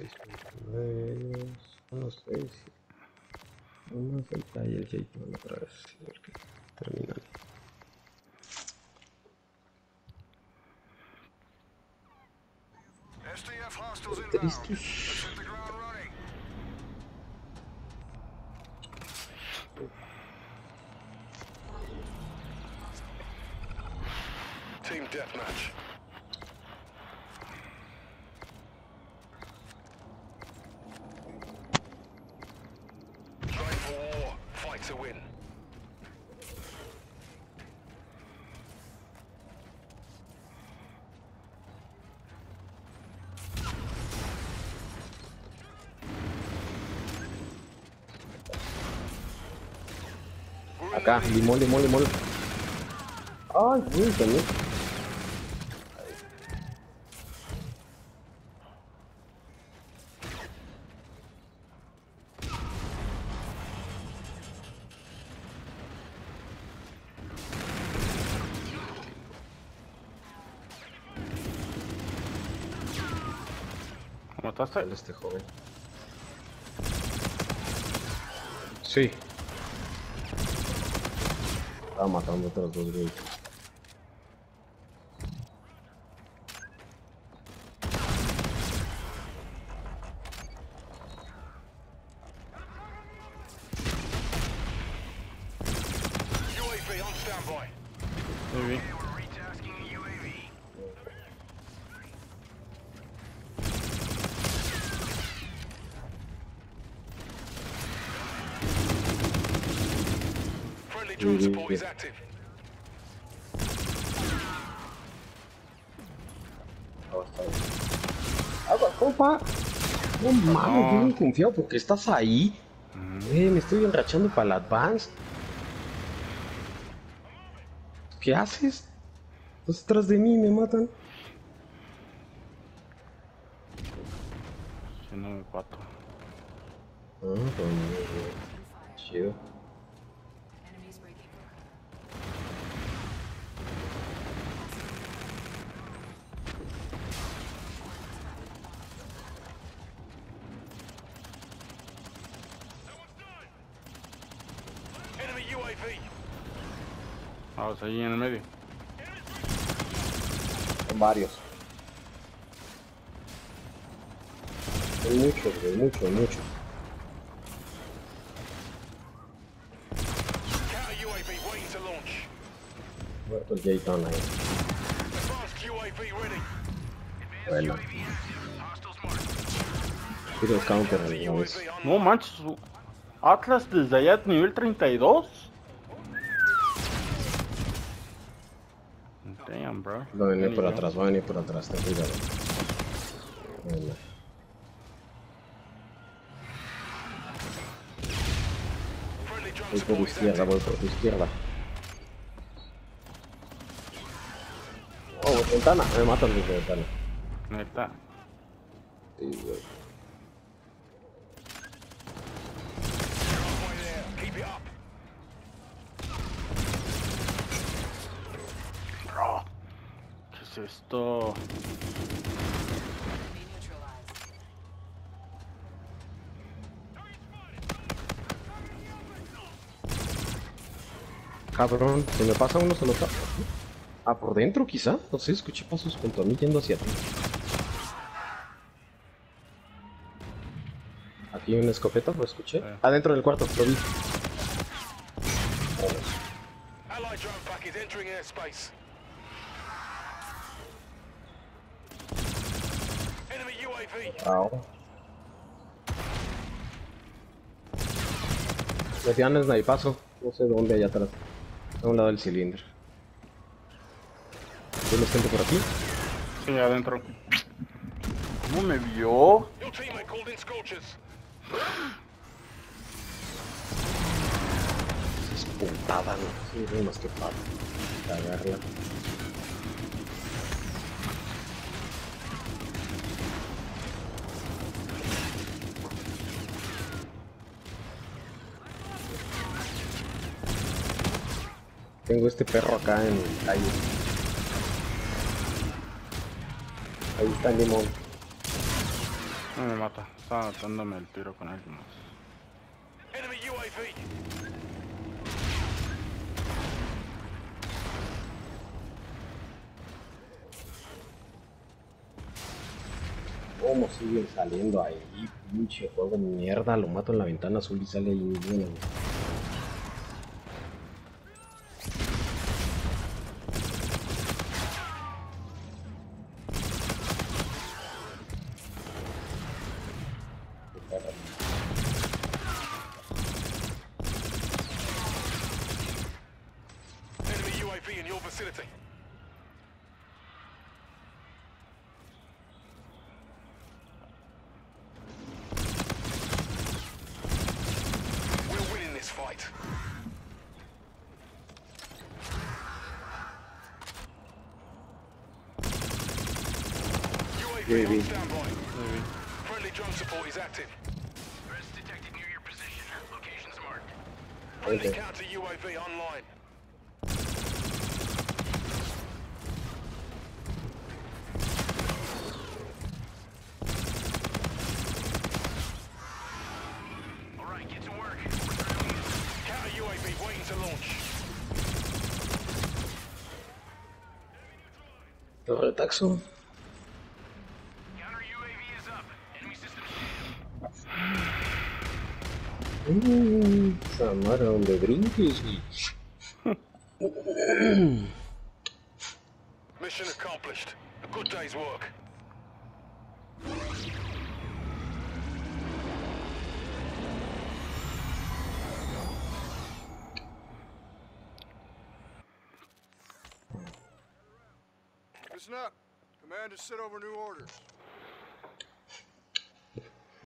6.9, unos 6. Uno falta y el J otra vez. A ver qué termina. SDF Fight to win. Acá, limón, limón, limón. Ay, güey, mataste? Este joven. Sí. Estaba matando a otros dos standby. Muy bien. Bien. Agua, compa. No mames, bien confiado porque estás ahí. Eh, me estoy enrachando para la advance. ¿Qué haces? Estás detrás de mí y me matan. Si no me pato. Ah, chido. Vamos ahí en el medio. Son varios. Son muchos, güey, muchos, muchos. Muerto el Jayton ahí. Advanced UAV ready. Bueno, tiro counter Counter no manches. Atlas desde allá nivel 32. Damn, bro. Va a venir Ni por atrás, va a venir por atrás, ten cuidado. Drone Voy por izquierda, voy por izquierda. Oh, ventana, me matan desde ventana. Neta. Sí, güey. Es esto? Cabrón, se me pasa uno, se lo tapa. Ah, por dentro quizá. No sé, escuché pasos junto a mí yendo hacia ti. Aquí hay una escopeta, lo escuché. Eh. Adentro del cuarto, lo vi. Allied Au. Me tiran el snipazo. No sé dónde, allá atrás. A un lado del cilindro. ¿Tienes gente por aquí? Sí, adentro. ¿Cómo me vio? Your teammate called in scorchers. Es puntada, ¿no? Sí, no hay más que para cagarla. Tengo este perro acá en calle. Ahí está el limón. No me mata. Estaba dándome el tiro con alguien más. Enemy UAV. ¿Cómo siguen saliendo ahí? Pinche juego de mierda, lo mato en la ventana azul y sale ahí ninguno. UAV on standby. Friendly drone support is active. Threats detected near your position. Locations marked. Friendly Okay. counter UAV online. All right, get Esa madre donde. Mission accomplished. A good day's work. Listen up. Command has sent over new orders.